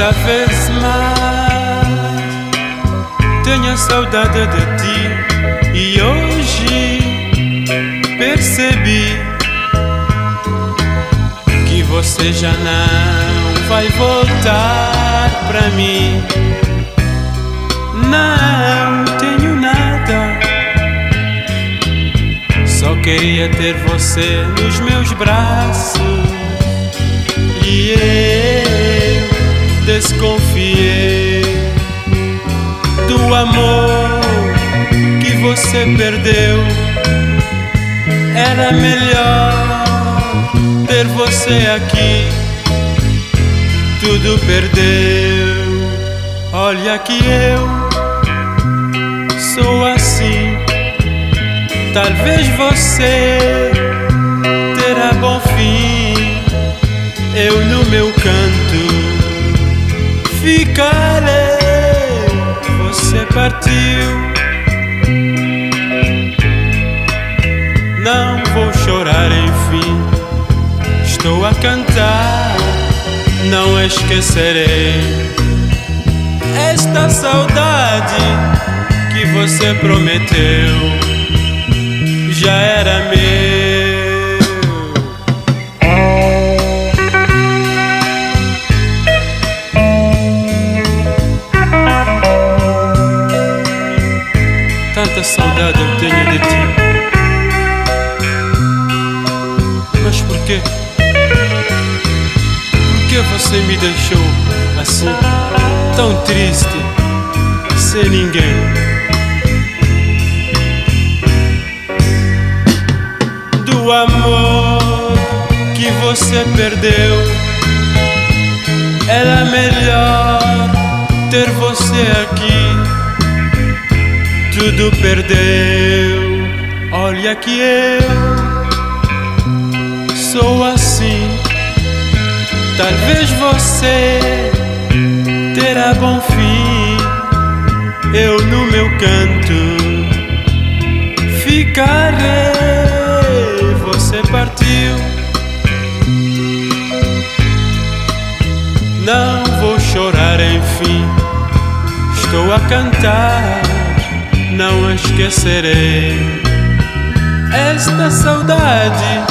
cada vez mais. Tenho saudade de ti e hoje percebi que você já não vai voltar pra mim. Não tenho nada, só queria ter você nos meus braços amor que você perdeu. Era melhor ter você aqui. Tudo perdeu. Olha que eu sou assim. Talvez você terá bom fim. Eu no meu canto você partiu. Não vou chorar, enfim. Estou a cantar, não esquecerei esta saudade que você prometeu. Tanta saudade eu tenho de ti. Mas por quê? Por que você me deixou assim, tão triste, sem ninguém? Do amor que você perdeu, era melhor ter você aqui tudo perdeu. Olha que eu sou assim. Talvez você terá bom fim. Eu no meu canto ficarei. Você partiu. Não vou chorar, enfim. Estou a cantar não esquecerei esta saudade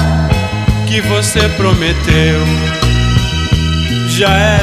que você prometeu. Já meu.